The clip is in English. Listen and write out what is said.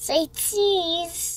Say cheese.